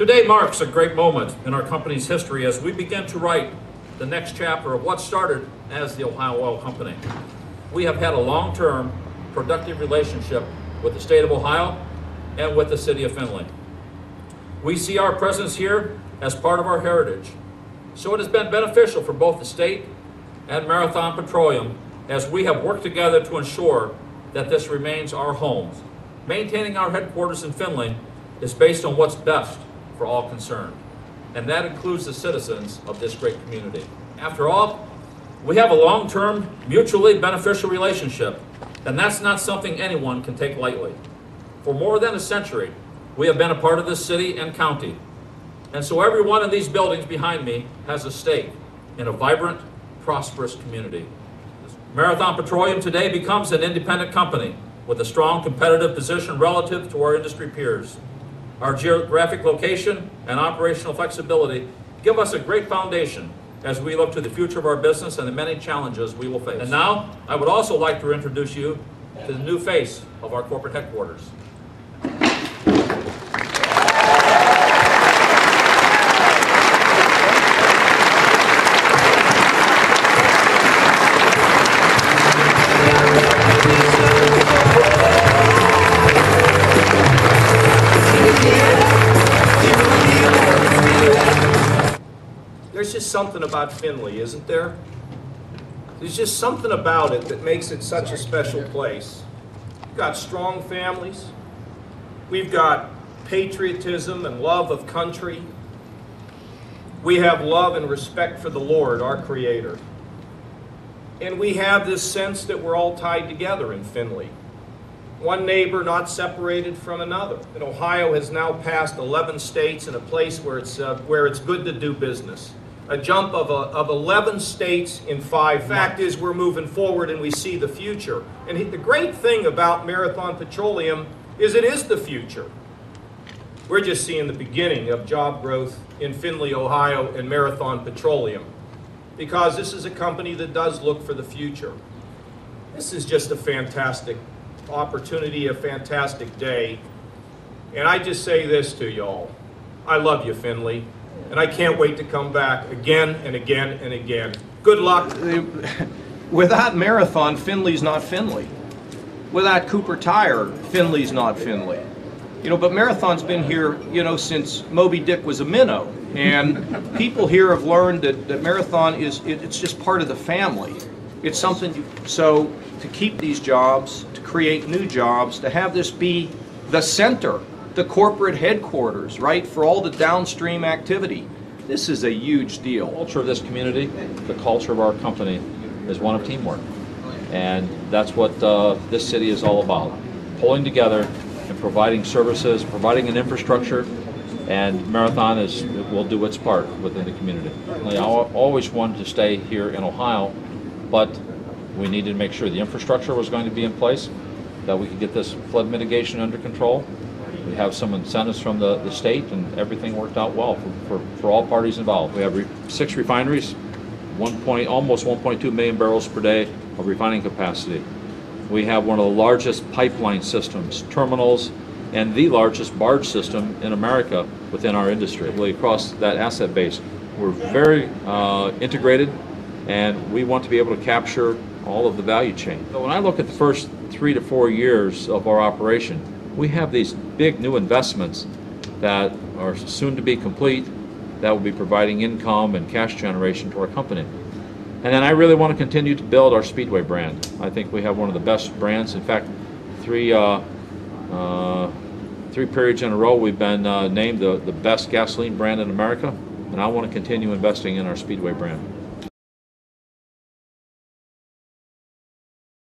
Today marks a great moment in our company's history as we begin to write the next chapter of what started as the Ohio Oil Company. We have had a long-term, productive relationship with the state of Ohio and with the city of Findlay. We see our presence here as part of our heritage, so it has been beneficial for both the state and Marathon Petroleum as we have worked together to ensure that this remains our home. Maintaining our headquarters in Findlay is based on what's best for all concerned, and that includes the citizens of this great community. After all, we have a long-term, mutually beneficial relationship, and that's not something anyone can take lightly. For more than a century, we have been a part of this city and county, and so every one of these buildings behind me has a stake in a vibrant, prosperous community. Marathon Petroleum today becomes an independent company with a strong competitive position relative to our industry peers. Our geographic location and operational flexibility give us a great foundation as we look to the future of our business and the many challenges we will face. And now, I would also like to introduce you to the new face of our corporate headquarters. Just something about Findlay, isn't there? There's just something about it that makes it such a special place. We've got strong families. We've got patriotism and love of country. We have love and respect for the Lord, our Creator. And we have this sense that we're all tied together in Findlay. One neighbor not separated from another. And Ohio has now passed 11 states in a place where it's, uh, where it's good to do business. A jump of, a, of 11 states in five. Fact is, we're moving forward and we see the future. And he- the great thing about Marathon Petroleum is it is the future. We're just seeing the beginning of job growth in Findlay, Ohio, and Marathon Petroleum because this is a company that does look for the future. This is just a fantastic opportunity, a fantastic day. And I just say this to y'all I love you, Findlay, and I can't wait to come back again and again and again. Good luck. Without Marathon, Findlay's not Findlay. Without Cooper Tire, Findlay's not Findlay. You know, but Marathon's been here, you know, since Moby Dick was a minnow. And people here have learned that, that Marathon is, it, it's just part of the family. It's something, you, so to keep these jobs, to create new jobs, to have this be the center, the corporate headquarters, right, for all the downstream activity, this is a huge deal. culture of this community, the culture of our company is one of teamwork. And that's what uh, this city is all about. Pulling together and providing services, providing an infrastructure, and Marathon is, will do its part within the community. I always wanted to stay here in Ohio, but we needed to make sure the infrastructure was going to be in place, that we could get this flood mitigation under control. We have some incentives from the, the state, and everything worked out well for, for, for all parties involved. We have re- six refineries, one point, almost 1.2 million barrels per day of refining capacity. We have one of the largest pipeline systems, terminals, and the largest barge system in America within our industry. Really across that asset base, we're very uh, integrated, and we want to be able to capture all of the value chain. So when I look at the first three to four years of our operation, we have these big new investments that are soon to be complete that will be providing income and cash generation to our company. And then I really want to continue to build our Speedway brand. I think we have one of the best brands. In fact, three uh, uh, three periods in a row we've been uh, named the, the best gasoline brand in America, and I want to continue investing in our Speedway brand.